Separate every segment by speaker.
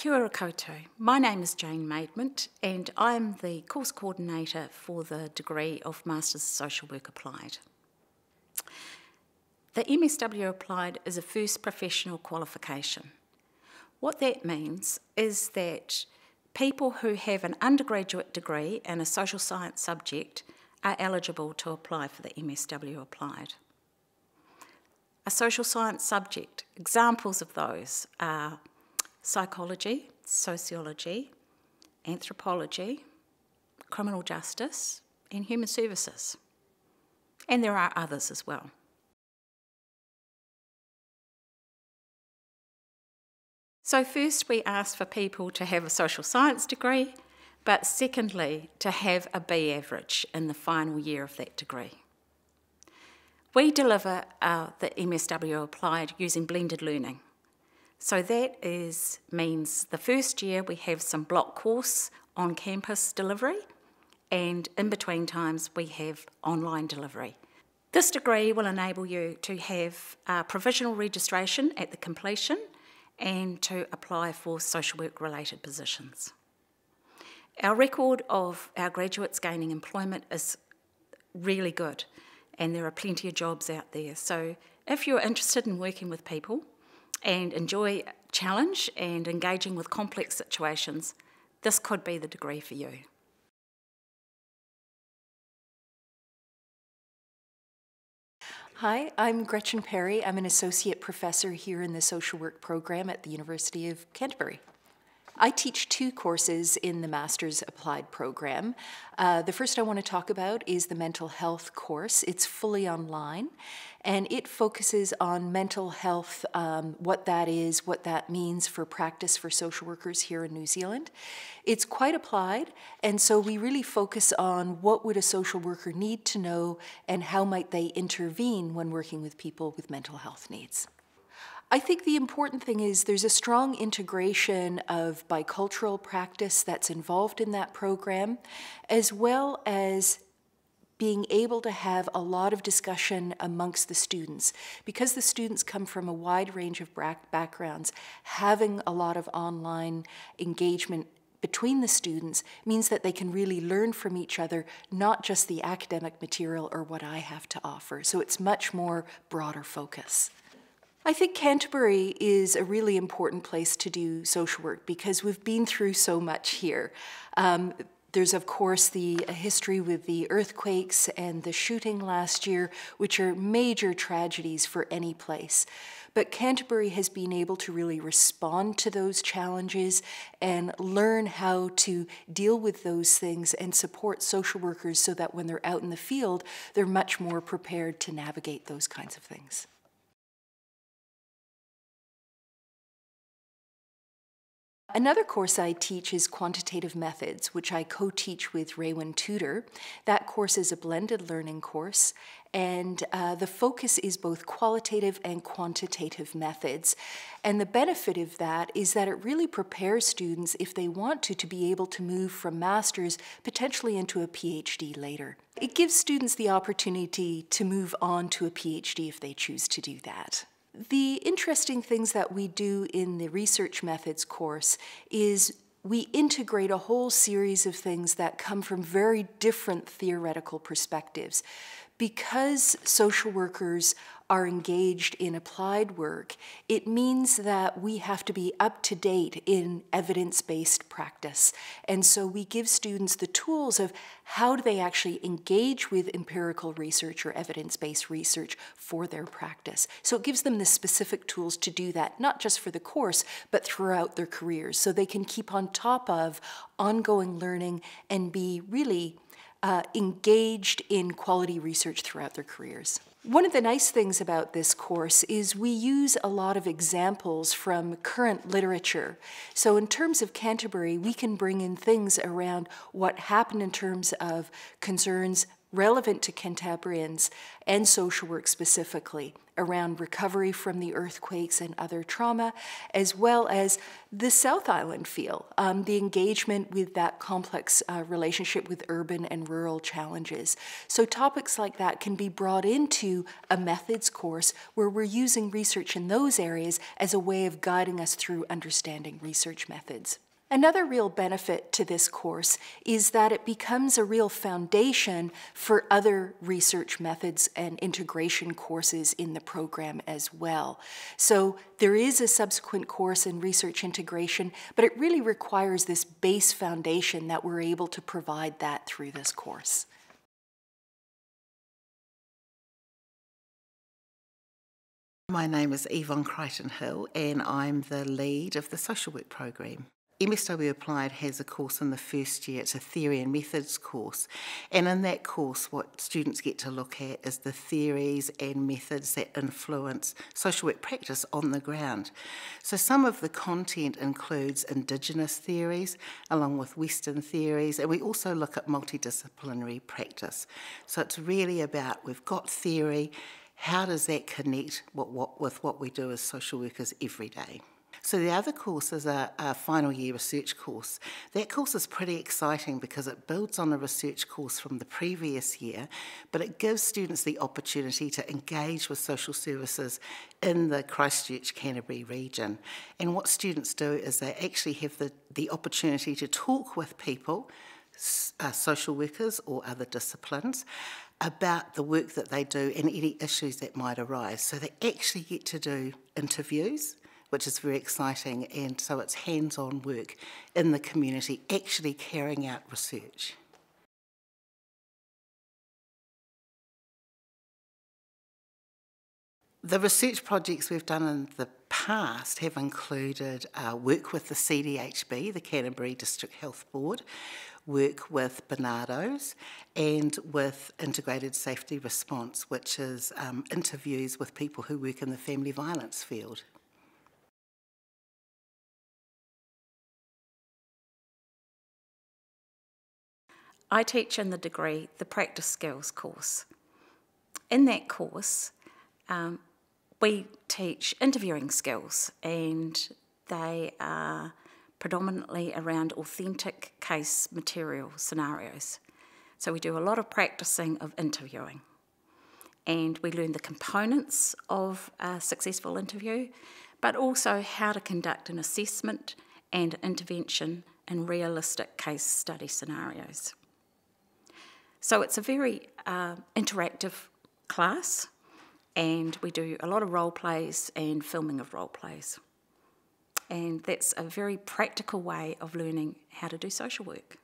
Speaker 1: Kia ora koutou. My name is Jane Maidment and I'm the course coordinator for the degree of Masters of Social Work Applied. The MSW Applied is a first professional qualification. What that means is that people who have an undergraduate degree in a social science subject are eligible to apply for the MSW Applied. A social science subject, examples of those are psychology, sociology, anthropology, criminal justice, and human services. And there are others as well. So, first, we ask for people to have a social science degree, but secondly, to have a B average in the final year of that degree. We deliver uh, the MSW applied using blended learning. So that is means the first year we have some block course on campus delivery, and in between times we have online delivery. This degree will enable you to have uh, provisional registration at the completion and to apply for social work related positions. Our record of our graduates gaining employment is really good, and there are plenty of jobs out there. So, if you're interested in working with people and enjoy challenge and engaging with complex situations, this could be the degree for you.
Speaker 2: Hi, I'm Gretchen Perry. I'm an associate professor here in the social work program at the University of Canterbury. I teach two courses in the Master's Applied program. Uh, the first I want to talk about is the mental health course. It's fully online and it focuses on mental health, um, what that is, what that means for practice for social workers here in New Zealand. It's quite applied, and so we really focus on what would a social worker need to know and how might they intervene when working with people with mental health needs. I think the important thing is there's a strong integration of bicultural practice that's involved in that program, as well as being able to have a lot of discussion amongst the students. Because the students come from a wide range of backgrounds, having a lot of online engagement between the students means that they can really learn from each other, not just the academic material or what I have to offer. So it's much more broader focus. I think Canterbury is a really important place to do social work because we've been through so much here. Um, there's, of course, the history with the earthquakes and the shooting last year, which are major tragedies for any place. But Canterbury has been able to really respond to those challenges and learn how to deal with those things and support social workers so that when they're out in the field, they're much more prepared to navigate those kinds of things. Another course I teach is Quantitative Methods, which I co teach with Raewyn Tudor. That course is a blended learning course, and uh, the focus is both qualitative and quantitative methods. And the benefit of that is that it really prepares students, if they want to, to be able to move from master's potentially into a PhD later. It gives students the opportunity to move on to a PhD if they choose to do that. The interesting things that we do in the research methods course is we integrate a whole series of things that come from very different theoretical perspectives. Because social workers are engaged in applied work, it means that we have to be up to date in evidence based practice. And so we give students the tools of how do they actually engage with empirical research or evidence based research for their practice. So it gives them the specific tools to do that, not just for the course, but throughout their careers, so they can keep on top of ongoing learning and be really uh, engaged in quality research throughout their careers. One of the nice things about this course is we use a lot of examples from current literature. So, in terms of Canterbury, we can bring in things around what happened in terms of concerns relevant to Cantabrians and social work specifically around recovery from the earthquakes and other trauma, as well as the South Island feel, um, the engagement with that complex uh, relationship with urban and rural challenges. So, topics like that can be brought into a methods course where we're using research in those areas as a way of guiding us through understanding research methods. Another real benefit to this course is that it becomes a real foundation for other research methods and integration courses in the program as well. So there is a subsequent course in research integration, but it really requires this base foundation that we're able to provide that through this course.
Speaker 3: My name is Yvonne Crichton Hill, and I'm the lead of the social work program. MSW Applied has a course in the first year. It's a theory and methods course. And in that course, what students get to look at is the theories and methods that influence social work practice on the ground. So some of the content includes Indigenous theories along with Western theories, and we also look at multidisciplinary practice. So it's really about we've got theory, how does that connect with what, with what we do as social workers every day? So the other course is a, a, final year research course. That course is pretty exciting because it builds on a research course from the previous year, but it gives students the opportunity to engage with social services in the Christchurch Canterbury region. And what students do is they actually have the, the opportunity to talk with people, uh, social workers or other disciplines, about the work that they do and any issues that might arise. So they actually get to do interviews which is very exciting. And so it's hands on work in the community, actually carrying out research. The research projects we've done in the past have included uh, work with the CDHB, the Canterbury District Health Board, work with Barnardo's, and with Integrated Safety Response, which is um, interviews with people who work in the family violence field.
Speaker 1: I teach in the degree the practice skills course. In that course, um, we teach interviewing skills, and they are predominantly around authentic case material scenarios. So we do a lot of practicing of interviewing, and we learn the components of a successful interview, but also how to conduct an assessment and intervention in realistic case study scenarios. So it's a very uh, interactive class, and we do a lot of role plays and filming of role plays. And that's a very practical way of learning how to do social work.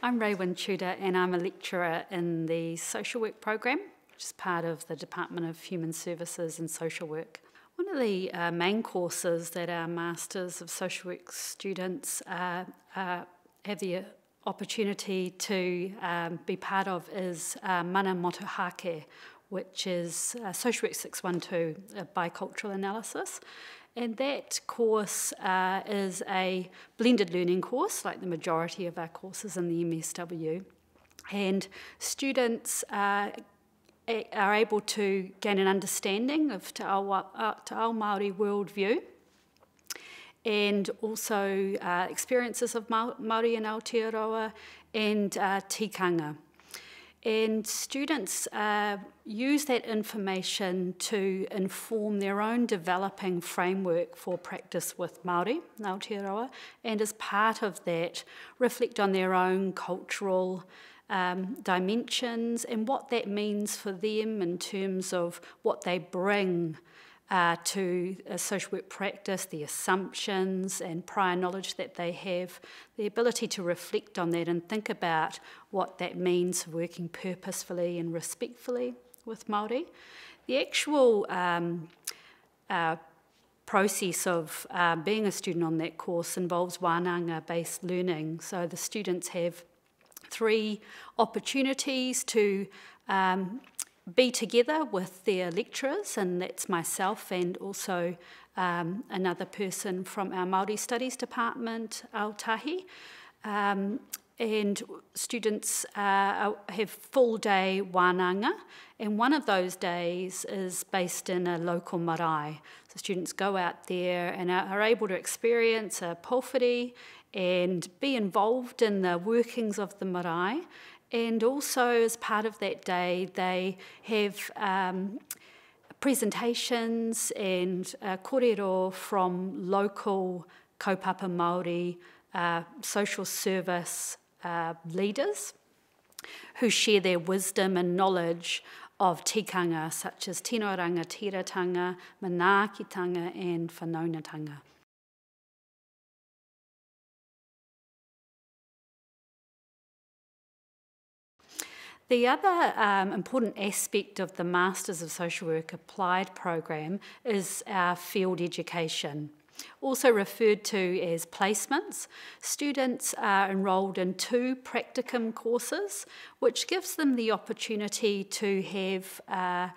Speaker 4: I'm Raewyn Tudor, and I'm a lecturer in the social work program, which is part of the Department of Human Services and Social Work. One of the uh, main courses that our Masters of Social Work students uh, uh, have the opportunity to um, be part of is uh, Mana Motuhake, which is uh, Social Work 612, a bicultural analysis. And that course uh, is a blended learning course, like the majority of our courses in the MSW. And students are able to gain an understanding of uh, Te Ao Māori worldview and also uh, experiences of Māori in Aotearoa and uh, tikanga. And students uh, use that information to inform their own developing framework for practice with Māori in Aotearoa, and as part of that, reflect on their own cultural um, dimensions and what that means for them in terms of what they bring uh, to a social work practice, the assumptions and prior knowledge that they have, the ability to reflect on that and think about what that means working purposefully and respectfully with Māori. The actual um, uh, process of uh, being a student on that course involves wānanga-based learning. So the students have three opportunities to um, be together with their lecturers, and that's myself and also um, another person from our Māori Studies Department, Aotahi. Um, and students uh, have full day wānanga, and one of those days is based in a local marae. So students go out there and are able to experience a pōwhiri and be involved in the workings of the marae. And also, as part of that day, they have um, presentations and uh, kōrero from local kaupapa Māori uh, social service uh, leaders who share their wisdom and knowledge of tikanga such as tino rangatiratanga, manaakitanga and whanaungatanga. The other um, important aspect of the Masters of Social Work Applied program is our field education. Also referred to as placements, students are enrolled in two practicum courses, which gives them the opportunity to have uh,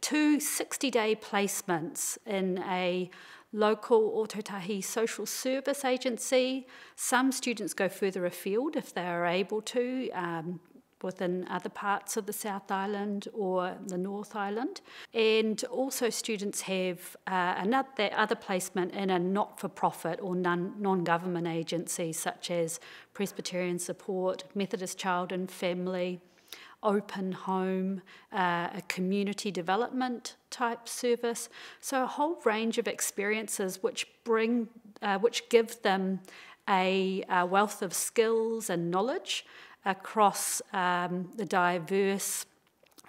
Speaker 4: two 60 day placements in a local Ōtautahi social service agency. Some students go further afield if they are able to, um, within other parts of the South Island or the North Island. And also, students have uh, another other placement in a not for profit or non government agency, such as Presbyterian Support, Methodist Child and Family. Open home, uh, a community development type service. So, a whole range of experiences which bring, uh, which give them a, a wealth of skills and knowledge across um, the diverse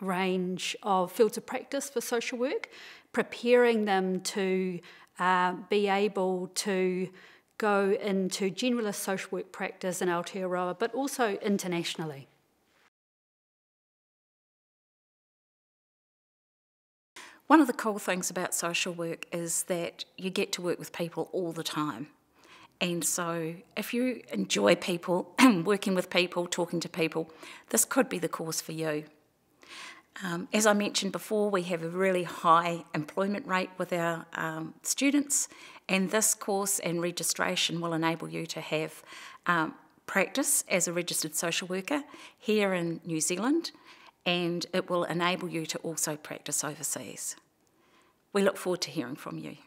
Speaker 4: range of fields of practice for social work, preparing them to uh, be able to go into generalist social work practice in Aotearoa, but also internationally.
Speaker 1: One of the cool things about social work is that you get to work with people all the time. And so, if you enjoy people, working with people, talking to people, this could be the course for you. Um, as I mentioned before, we have a really high employment rate with our um, students, and this course and registration will enable you to have um, practice as a registered social worker here in New Zealand, and it will enable you to also practice overseas. We look forward to hearing from you.